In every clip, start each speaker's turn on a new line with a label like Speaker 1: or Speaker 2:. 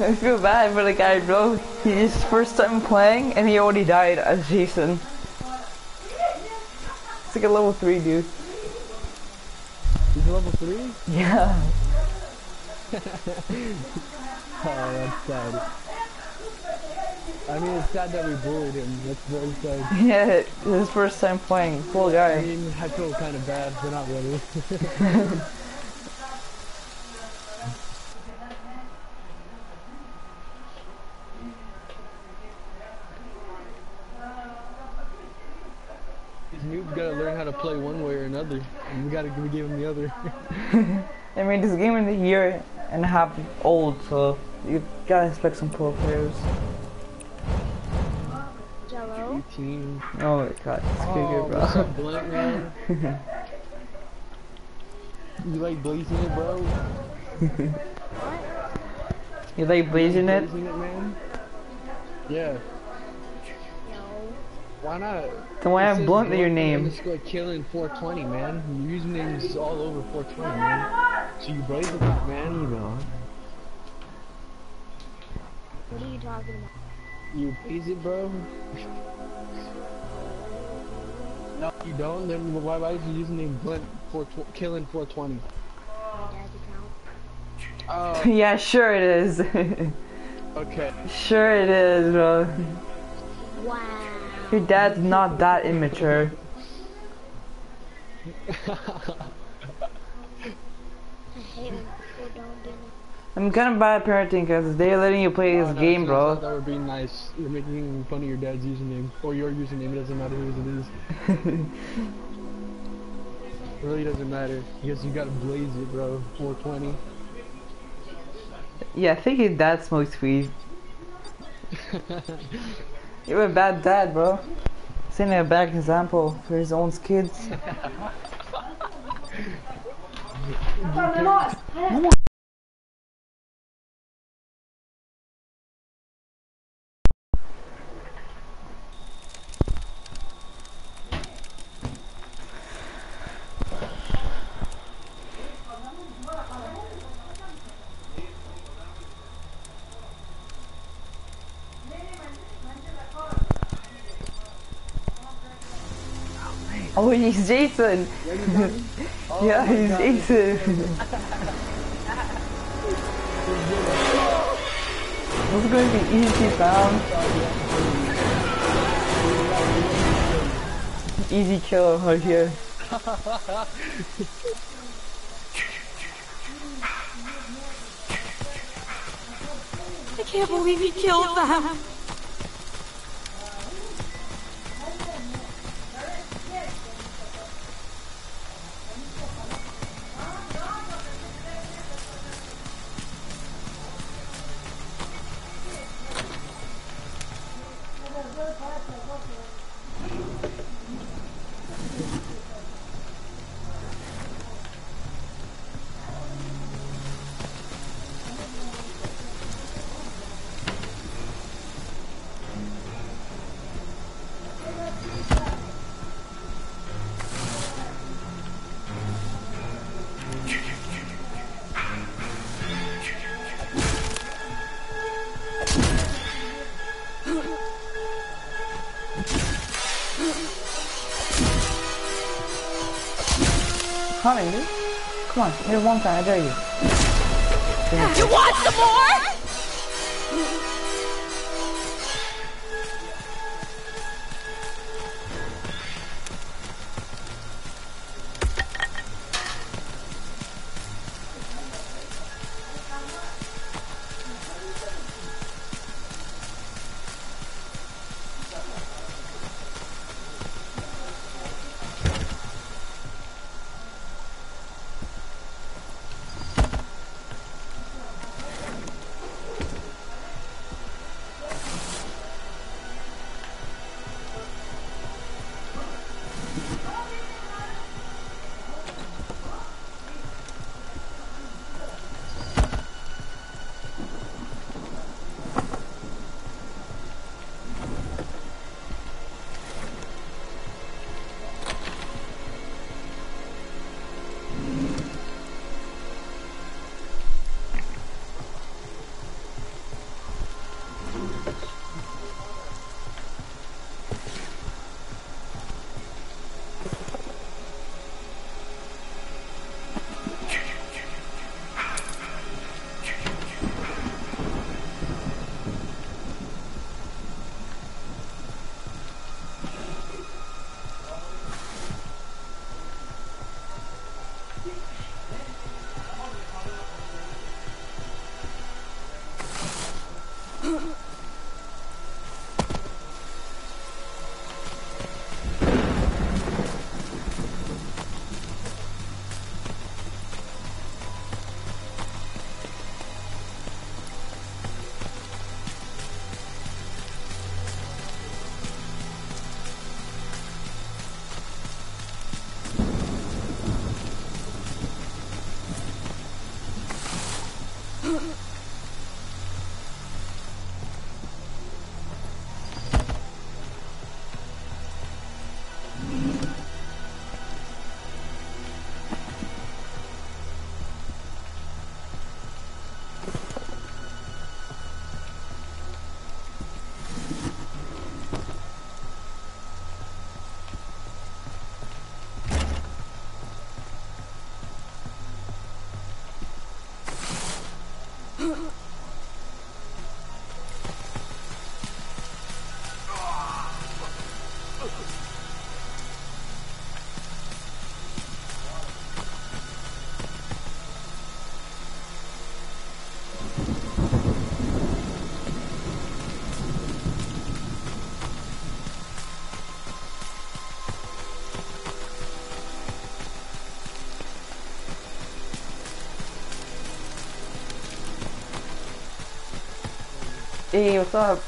Speaker 1: I feel bad for the guy, bro. He's first time playing and he already died as Jason. It's like a level 3 dude.
Speaker 2: He's level 3?
Speaker 1: Yeah.
Speaker 2: Oh, that's sad. I mean, it's sad that we bullied him. That's very sad.
Speaker 1: Yeah, his first time playing. Poor
Speaker 2: I mean, I feel kind of bad, but not really. These noobs gotta learn how to play one way or another, and we gotta we give them the other.
Speaker 1: I mean, this game is a year and a half old, so you gotta expect some pro players.
Speaker 3: Jello.
Speaker 2: 18.
Speaker 1: Oh my god, it's
Speaker 2: Oh,
Speaker 1: good, bro.
Speaker 2: Blunt, man? you like blazing it, bro?
Speaker 1: You like blazing it?
Speaker 2: Blazing it, man? Yeah.
Speaker 3: No.
Speaker 2: Why not?
Speaker 1: Then why
Speaker 2: It
Speaker 1: have blunt in your
Speaker 2: Blunt
Speaker 1: name?
Speaker 2: Underscore killing 420, man. Your username is all over 420, man. So you blaze it out, man. You know.
Speaker 3: What are you talking about?
Speaker 2: You blaze it, bro. no, you don't. Then why, why is your username blunt for killing 420?
Speaker 3: My dad's account.
Speaker 2: Oh,
Speaker 1: yeah, sure it is.
Speaker 2: okay.
Speaker 1: sure it is, bro.
Speaker 3: Wow.
Speaker 1: Your dad's not that immature.
Speaker 3: I hate when people don't do
Speaker 1: I'm kind of bad at parenting because they're letting you play
Speaker 2: Oh,
Speaker 1: this
Speaker 2: no,
Speaker 1: game, bro.
Speaker 2: That would be nice. You're making fun of your dad's username. Or your username, it doesn't matter whose it is. It really doesn't matter. Because you gotta blaze it, bro. 420.
Speaker 1: Yeah, I think his dad smokes weed. You're a bad dad, bro. Setting a bad example for his own kids. Oh, he's Jason. yeah, he's oh Jason. This is going to be easy, fam. Easy kill right here.
Speaker 4: I can't believe he killed them.
Speaker 1: Come on, dude. Come on, here's one time, I dare you.
Speaker 4: You want some more?
Speaker 1: Hey, what's up?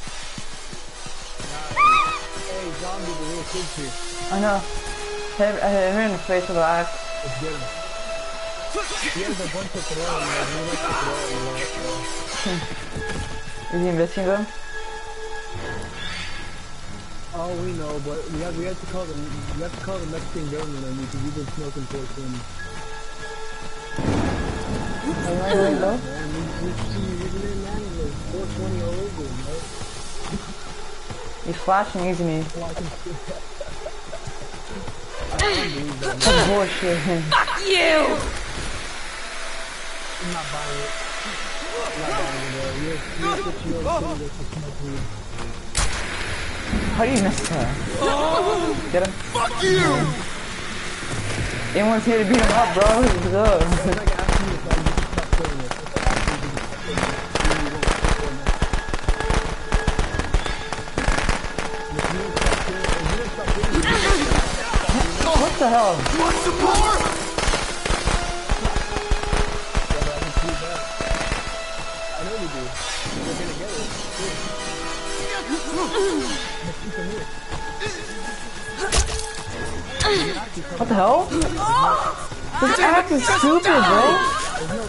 Speaker 2: Hey, zombie, the little kid's here.
Speaker 1: I know. Hit, I hit him in the face with the axe.
Speaker 2: Let's get him. He has a bunch of throwing, man. He likes to throw a lot.
Speaker 1: Is he missing them?
Speaker 2: Oh, we know, but we have we have to call the we have to call the Mexican government on you because you've been smoking 420.
Speaker 1: Are you ready to go? He's flashing, isn't he?
Speaker 2: Well, I can see that. I can't believe.
Speaker 1: That's bullshit.
Speaker 4: Fuck you!
Speaker 2: I'm not buying it. I'm not buying it, bro. You're, you're such your own thing that's a smoke weed.
Speaker 1: How do you miss her? Get him.
Speaker 5: Fuck you!
Speaker 1: Anyone's here to beat him up, bro. Let's go.
Speaker 2: Here. Let's keep them.
Speaker 1: What the hell? This axe is stupid, bro.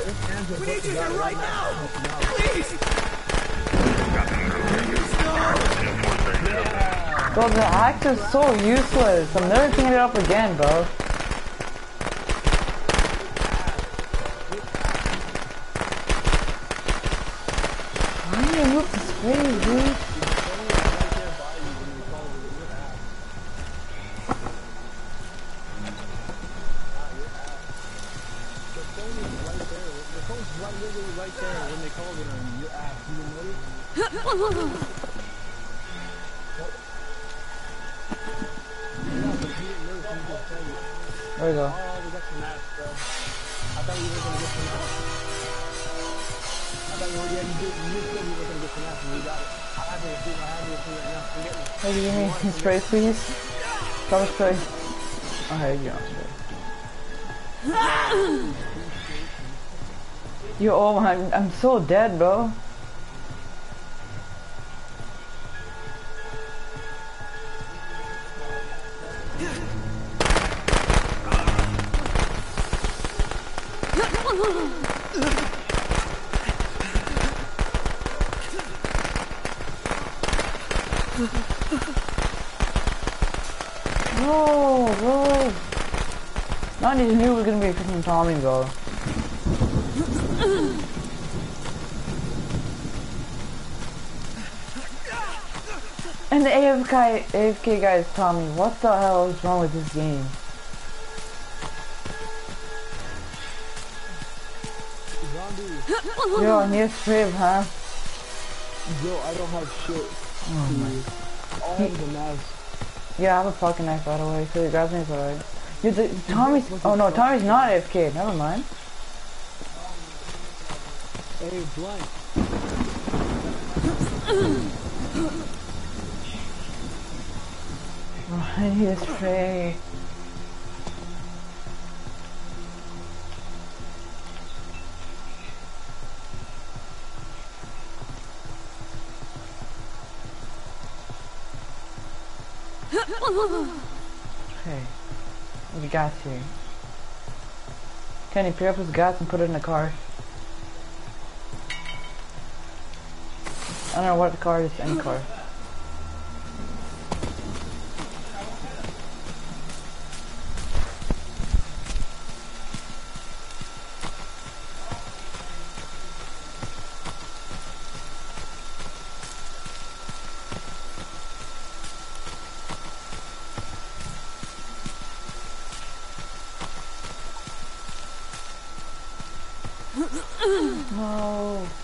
Speaker 2: Ifs, ands, or it right now.
Speaker 1: Bro, the axe is so useless. I'm never picking it up again, bro. Spray, please. Cover spray. Okay, you know spray. Yo, oh my, I'm so dead, bro. No, Not even knew we were gonna be a freaking Tommy, bro. And the AFK, AFK guy is Tommy. What the hell is wrong with this game?
Speaker 2: Zombie.
Speaker 1: Yo, here's Crib, huh?
Speaker 2: Yo, I don't have shit. Oh my. All have the mask.
Speaker 1: Yeah, I have a fucking knife by the way, so you guys need alright. Dude, the, Tommy's, oh no, Tommy's not AFK, never mind.
Speaker 2: Hey.
Speaker 1: Oh, I need got here? Kenny, pick up his gas and put it in the car. I don't know what the car is, any car. No.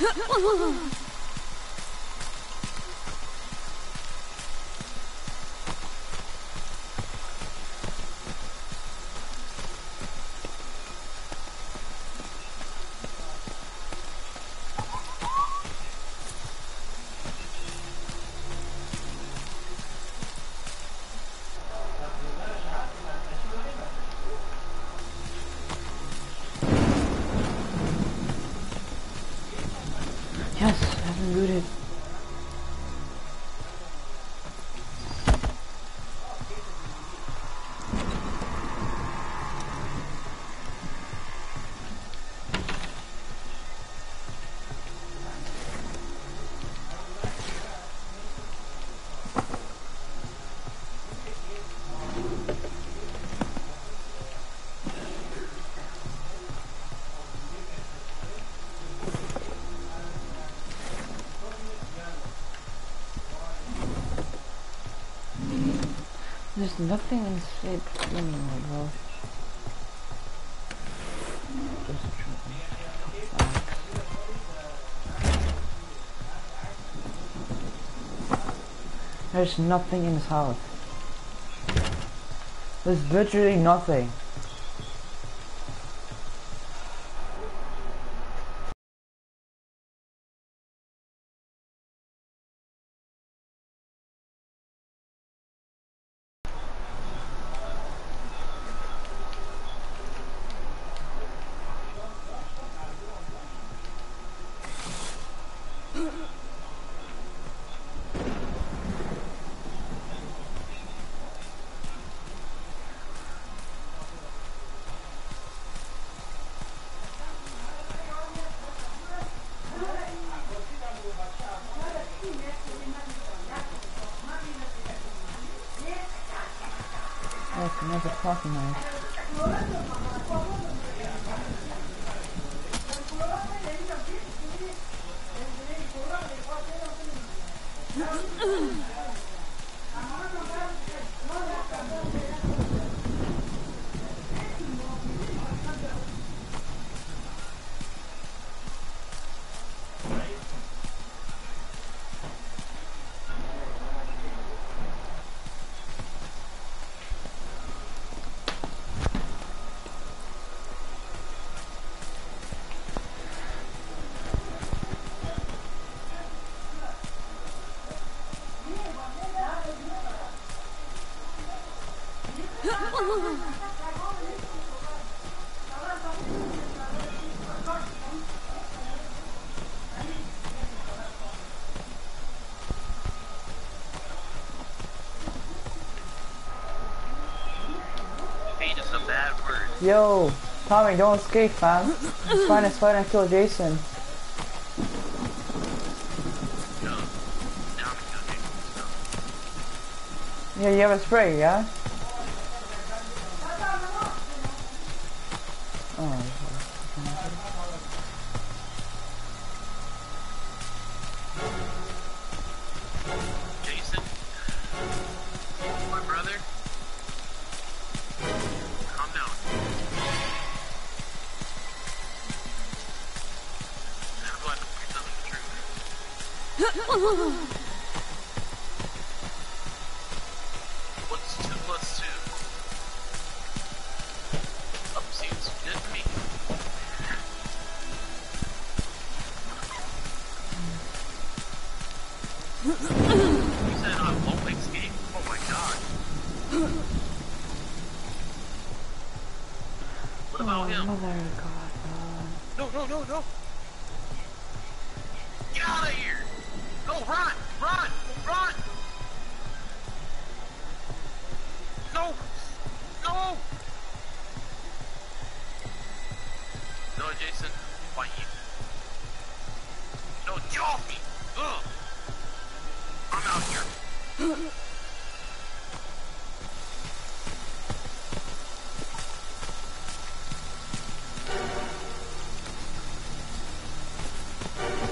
Speaker 1: Oh, There's nothing in shape oh anymore, bro. There's nothing in this house. There's literally nothing.
Speaker 5: Ugh.
Speaker 1: Yo, Tommy, don't escape, fam. It's fine, it's fine, I kill Jason. Yeah, you have a spray, yeah?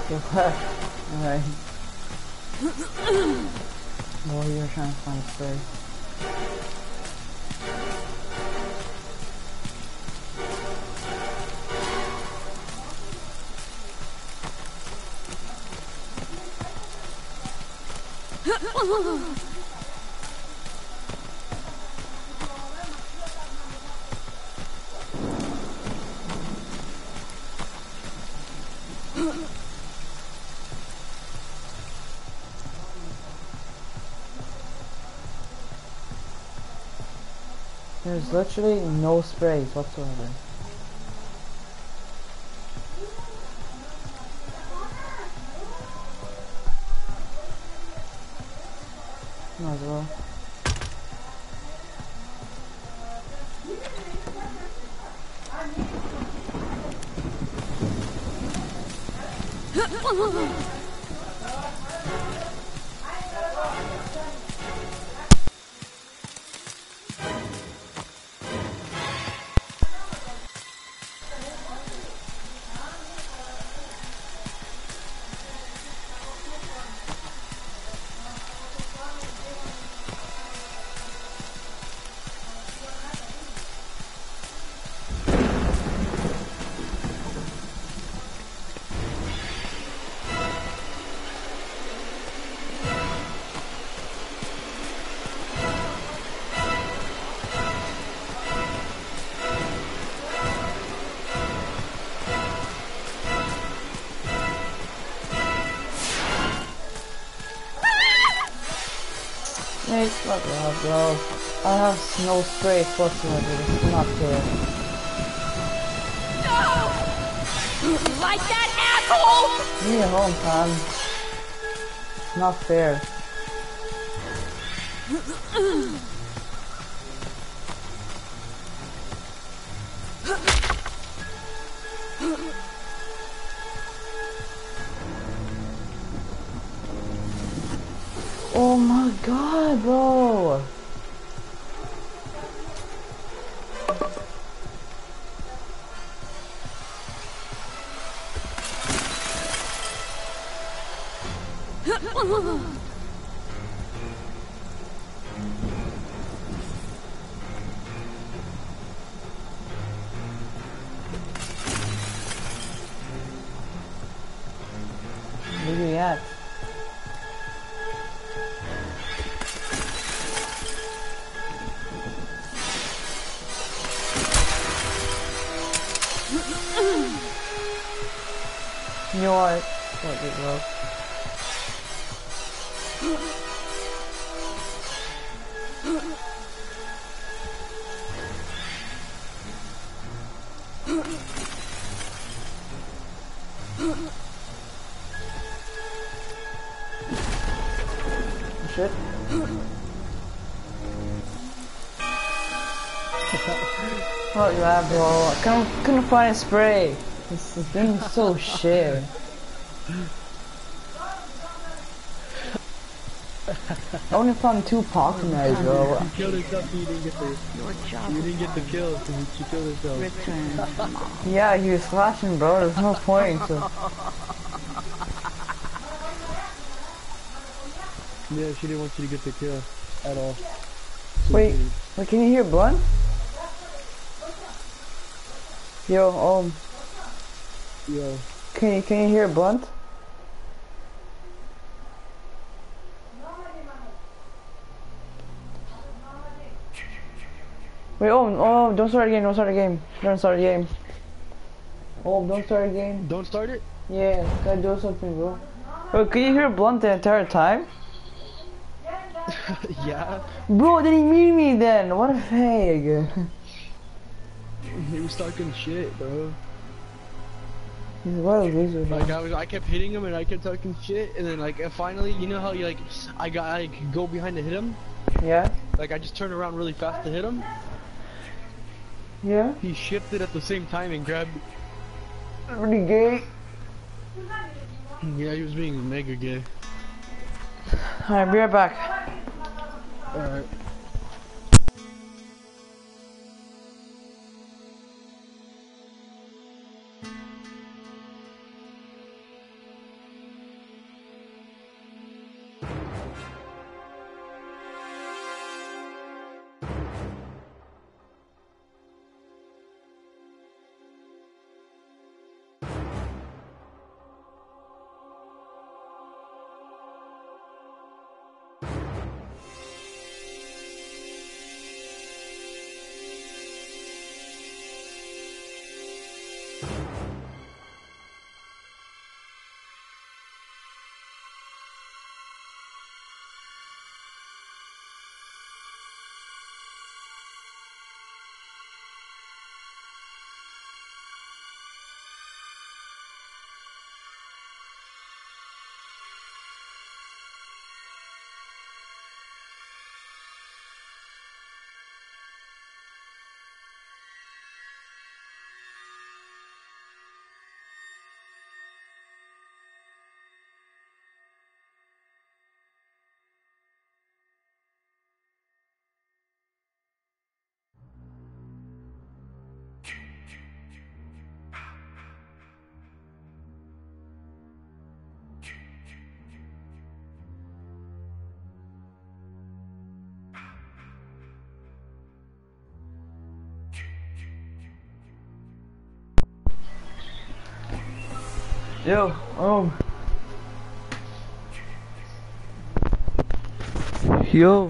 Speaker 1: Alright. Boy, you're trying to find a space. There's literally no sprays whatsoever. Might as well. Mate, fuck off, bro. I have no spray whatsoever. It's not fair. No!
Speaker 4: You Like that, asshole!
Speaker 1: Leave me alone, fam. It's not fair. God, Fuck bro. I couldn't, couldn't find a spray. This has been so shit. I only found two pocket knives, bro.
Speaker 2: He killed himself so you didn't get the you didn't get the kill so he killed himself.
Speaker 1: Yeah, he was flashing, bro. There's no point. So.
Speaker 2: Yeah, she didn't want you to get the kill at all.
Speaker 1: Wait, wait, can you hear Blunt? Yo, um,
Speaker 2: Yo,
Speaker 1: can you can you hear Blunt? Wait, oh, oh, don't start the game, don't start the game, don't start the game. Oh, don't start the game.
Speaker 2: don't start it.
Speaker 1: Yeah, gotta do something, bro. Wait, can you hear Blunt the entire time?
Speaker 2: yeah,
Speaker 1: Bro, did he mean me then? What a fag.
Speaker 2: he was talking shit, bro.
Speaker 1: He's what a loser.
Speaker 2: Like I was, I kept hitting him and I kept talking shit, and then like and finally, you know how you like, I got I could go behind to hit him.
Speaker 1: Yeah?
Speaker 2: Like I just turned around really fast to hit him.
Speaker 1: Yeah?
Speaker 2: He shifted at the same time and grabbed.
Speaker 1: Pretty gay.
Speaker 2: Yeah, he was being mega gay.
Speaker 1: Alright, be right back.
Speaker 2: Alright.
Speaker 1: Yo, um. Yo.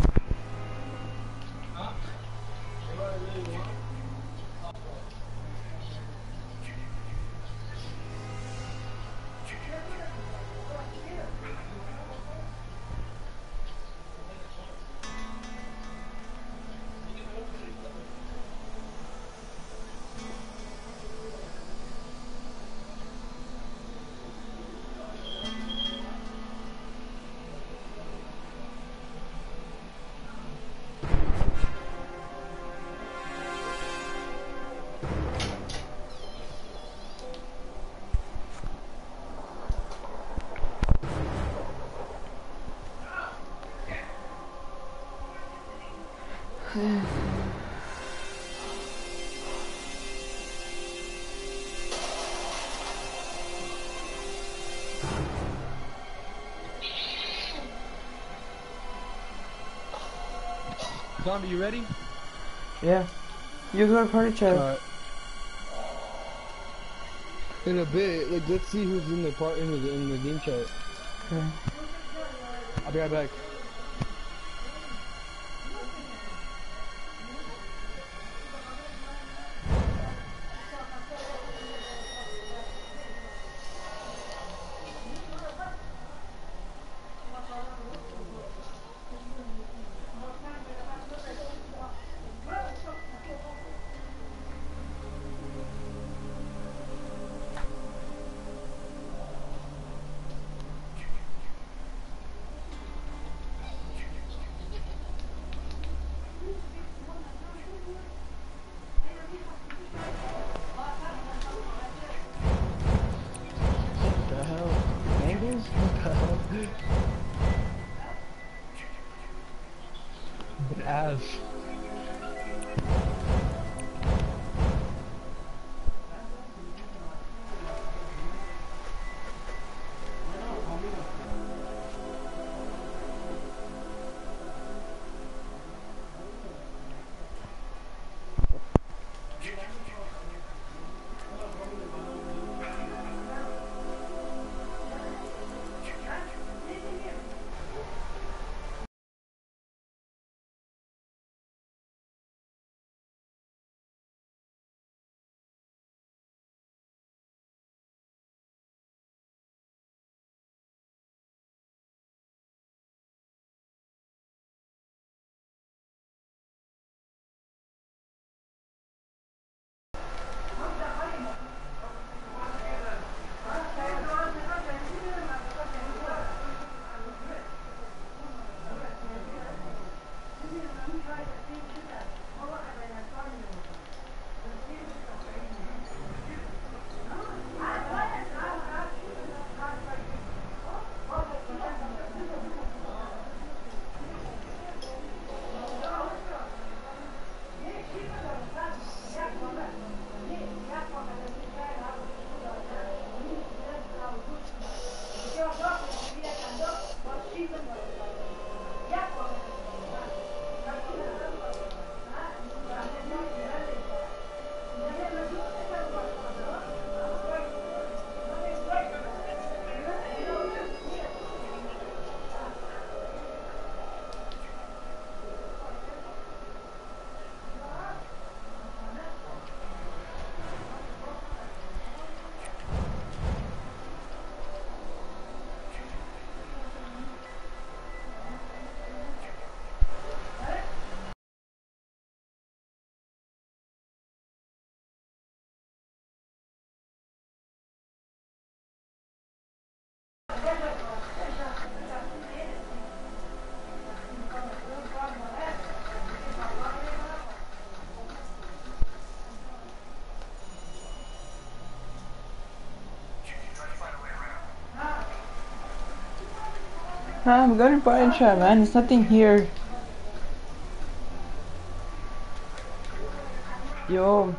Speaker 2: Zombie, you ready?
Speaker 1: Yeah. You go to party chat.
Speaker 2: Alright. In a bit, like let's see who's in the part in the in the game chat.
Speaker 1: Okay.
Speaker 2: I'll be right back.
Speaker 1: I'm going to chat, man. There's nothing here. Yo.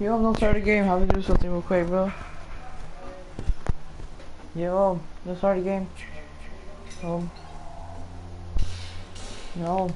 Speaker 1: Yo, don't start the game. Have to do something real quick, bro. Yo, let's start the game. Um. No.